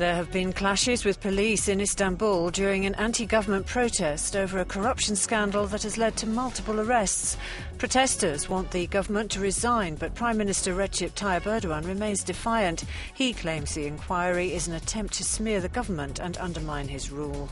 There have been clashes with police in Istanbul during an anti-government protest over a corruption scandal that has led to multiple arrests. Protesters want the government to resign, but Prime Minister Recep Tayyip Erdogan remains defiant. He claims the inquiry is an attempt to smear the government and undermine his rule.